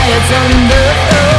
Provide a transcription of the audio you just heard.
riots on the earth.